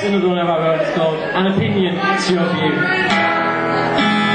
Another one of our own. It's called An Opinion, It's Your View.